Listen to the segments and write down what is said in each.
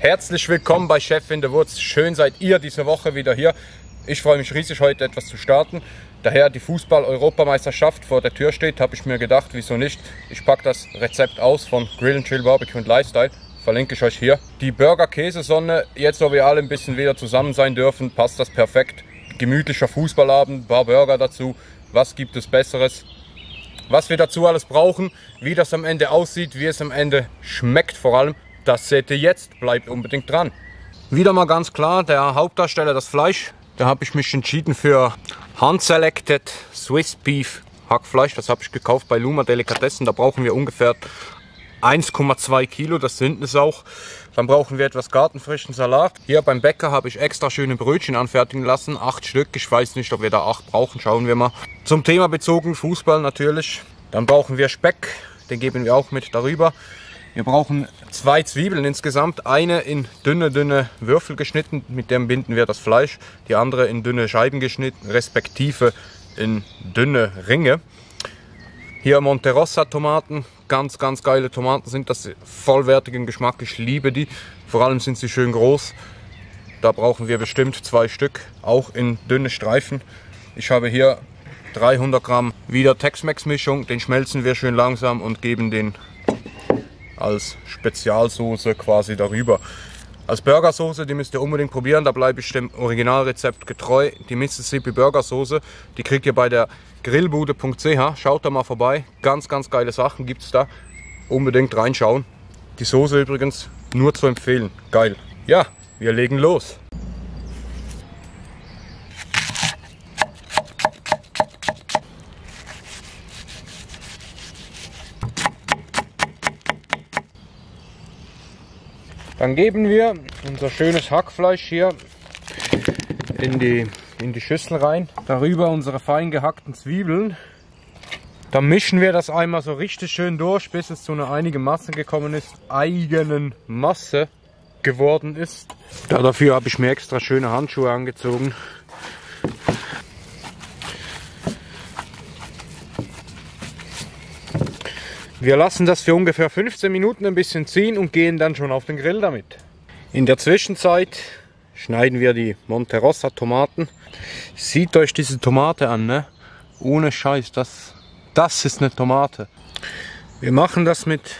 Herzlich willkommen bei Chef in der Wurz. Schön seid ihr diese Woche wieder hier. Ich freue mich riesig, heute etwas zu starten. Daher die Fußball-Europameisterschaft vor der Tür steht, habe ich mir gedacht, wieso nicht. Ich packe das Rezept aus von Grill Chill Barbecue und Lifestyle. Verlinke ich euch hier. Die Burger-Käsesonne, jetzt wo wir alle ein bisschen wieder zusammen sein dürfen, passt das perfekt. Gemütlicher Fußballabend, paar Burger dazu. Was gibt es Besseres? Was wir dazu alles brauchen, wie das am Ende aussieht, wie es am Ende schmeckt vor allem, das seht ihr jetzt. Bleibt unbedingt dran. Wieder mal ganz klar, der Hauptdarsteller, das Fleisch. Da habe ich mich entschieden für Hand-Selected Swiss Beef Hackfleisch. Das habe ich gekauft bei Luma Delikatessen. Da brauchen wir ungefähr 1,2 Kilo, das sind es auch. Dann brauchen wir etwas gartenfrischen Salat. Hier beim Bäcker habe ich extra schöne Brötchen anfertigen lassen. Acht Stück. Ich weiß nicht, ob wir da acht brauchen. Schauen wir mal. Zum Thema bezogen Fußball natürlich. Dann brauchen wir Speck. Den geben wir auch mit darüber. Wir brauchen zwei Zwiebeln insgesamt. Eine in dünne, dünne Würfel geschnitten, mit dem binden wir das Fleisch. Die andere in dünne Scheiben geschnitten, respektive in dünne Ringe. Hier Monterossa Tomaten, ganz, ganz geile Tomaten sind das, vollwertigen Geschmack, ich liebe die. Vor allem sind sie schön groß. Da brauchen wir bestimmt zwei Stück, auch in dünne Streifen. Ich habe hier 300 Gramm wieder Tex-Mex Mischung, den schmelzen wir schön langsam und geben den als Spezialsoße quasi darüber. Als Burgersoße, die müsst ihr unbedingt probieren, da bleibe ich dem Originalrezept getreu. Die Mississippi Burgersoße, die kriegt ihr bei der grillbude.ch. Schaut da mal vorbei, ganz, ganz geile Sachen gibt es da. Unbedingt reinschauen. Die Soße übrigens nur zu empfehlen, geil. Ja, wir legen los. Dann geben wir unser schönes Hackfleisch hier in die, in die Schüssel rein. Darüber unsere fein gehackten Zwiebeln. Dann mischen wir das einmal so richtig schön durch, bis es zu einer einigen Masse gekommen ist, eigenen Masse geworden ist. Da dafür habe ich mir extra schöne Handschuhe angezogen. Wir lassen das für ungefähr 15 Minuten ein bisschen ziehen und gehen dann schon auf den Grill damit. In der Zwischenzeit schneiden wir die Monterossa Tomaten. Sieht euch diese Tomate an, ne? Ohne Scheiß, das, das ist eine Tomate. Wir machen das mit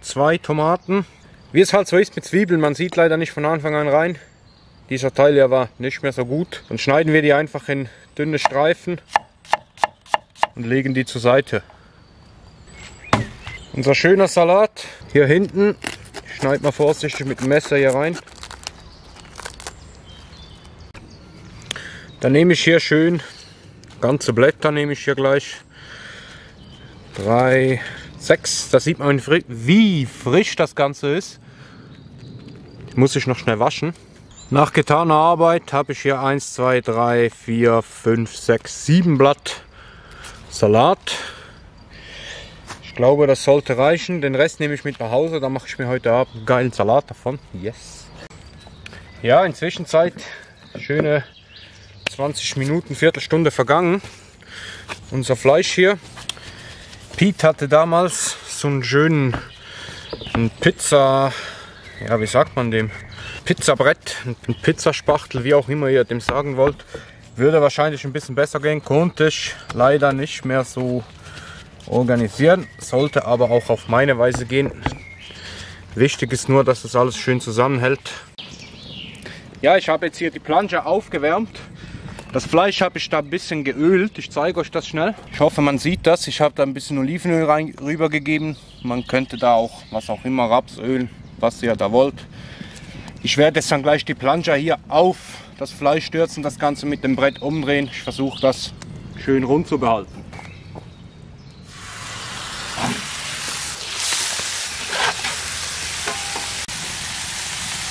zwei Tomaten. Wie es halt so ist mit Zwiebeln, man sieht leider nicht von Anfang an rein. Dieser Teil ja war nicht mehr so gut. Dann schneiden wir die einfach in dünne Streifen und legen die zur Seite. Unser schöner Salat hier hinten. Ich schneide mal vorsichtig mit dem Messer hier rein. Dann nehme ich hier schön ganze Blätter nehme ich hier gleich. Drei, sechs. Da sieht man, wie frisch das Ganze ist. Muss ich noch schnell waschen. Nach getaner Arbeit habe ich hier 1, 2, 3, 4, 5, 6, 7 Blatt Salat. Ich glaube, das sollte reichen. Den Rest nehme ich mit nach Hause. Da mache ich mir heute Abend einen geilen Salat davon. Yes. Ja, inzwischen Zeit schöne 20 Minuten, Viertelstunde vergangen. Unser Fleisch hier. Pete hatte damals so einen schönen einen Pizza, ja wie sagt man dem? Pizzabrett, ein Pizzaspachtel, wie auch immer ihr dem sagen wollt. Würde wahrscheinlich ein bisschen besser gehen, konnte ich leider nicht mehr so organisieren. Sollte aber auch auf meine Weise gehen. Wichtig ist nur, dass das alles schön zusammenhält. Ja, ich habe jetzt hier die Plansche aufgewärmt. Das Fleisch habe ich da ein bisschen geölt. Ich zeige euch das schnell. Ich hoffe, man sieht das. Ich habe da ein bisschen Olivenöl rein, rübergegeben. Man könnte da auch, was auch immer, Rapsöl, was ihr da wollt. Ich werde jetzt dann gleich die Plansche hier auf das Fleisch stürzen, das Ganze mit dem Brett umdrehen. Ich versuche das schön rund zu behalten.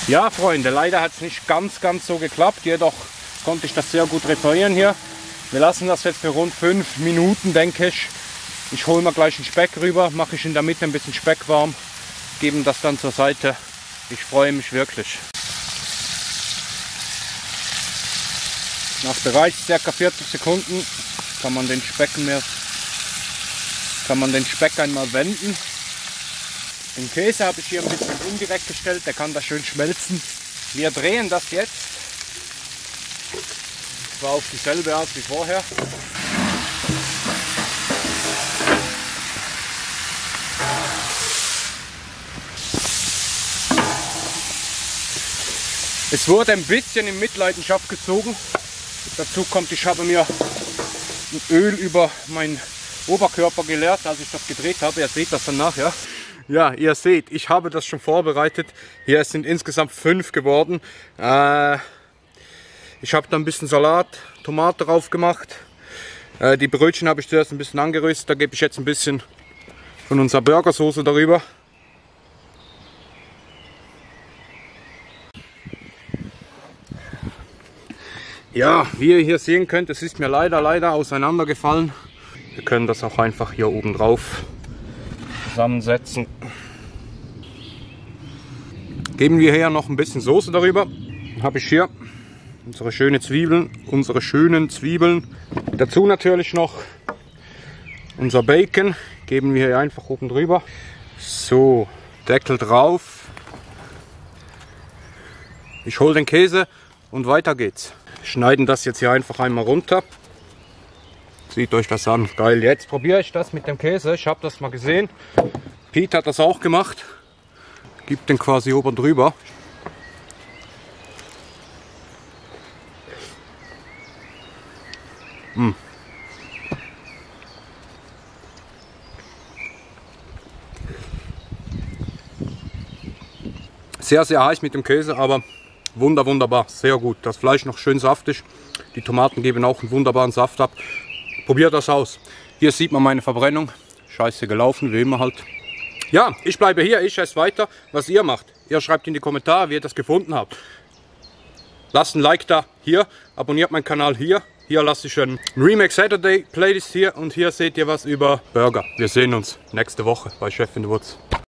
Ja, Freunde, leider hat es nicht ganz, ganz so geklappt. Jedoch konnte ich das sehr gut reparieren hier. Wir lassen das jetzt für rund fünf Minuten, denke ich. Ich hole mir gleich einen Speck rüber, mache ich in der Mitte ein bisschen Speck warm, geben das dann zur Seite. Ich freue mich wirklich. Nach bereits ca. 40 Sekunden kann man den Speck mehr, kann man den Speck einmal wenden. Den Käse habe ich hier ein bisschen indirekt gestellt, der kann da schön schmelzen. Wir drehen das jetzt. Zwar auf dieselbe Art wie vorher. Es wurde ein bisschen in Mitleidenschaft gezogen. Dazu kommt, ich habe mir ein Öl über meinen Oberkörper geleert, als ich das gedreht habe. Ihr seht das dann nachher. Ja, ihr seht, ich habe das schon vorbereitet. Hier sind insgesamt fünf geworden. Äh, ich habe da ein bisschen Salat, Tomate drauf gemacht. Äh, die Brötchen habe ich zuerst ein bisschen angerüstet. Da gebe ich jetzt ein bisschen von unserer Burgersoße darüber. Ja, wie ihr hier sehen könnt, es ist mir leider, leider auseinandergefallen. Wir können das auch einfach hier oben drauf zusammensetzen. Geben wir hier noch ein bisschen Soße darüber. Habe ich hier unsere schönen Zwiebeln, unsere schönen Zwiebeln. Dazu natürlich noch unser Bacon. Geben wir hier einfach oben drüber. So, Deckel drauf. Ich hole den Käse und weiter geht's schneiden das jetzt hier einfach einmal runter. Sieht euch das an. Geil. Jetzt probiere ich das mit dem Käse. Ich habe das mal gesehen. Pete hat das auch gemacht. Gibt den quasi oben drüber. Mmh. Sehr, sehr heiß mit dem Käse, aber Wunder, wunderbar, sehr gut. Das Fleisch noch schön saftig. Die Tomaten geben auch einen wunderbaren Saft ab. Probiert das aus. Hier sieht man meine Verbrennung. Scheiße gelaufen, wie immer halt. Ja, ich bleibe hier, ich esse weiter. Was ihr macht, ihr schreibt in die Kommentare, wie ihr das gefunden habt. Lasst ein Like da hier, abonniert meinen Kanal hier. Hier lasse ich ein Remake Saturday Playlist hier und hier seht ihr was über Burger. Wir sehen uns nächste Woche bei Chef in the Woods.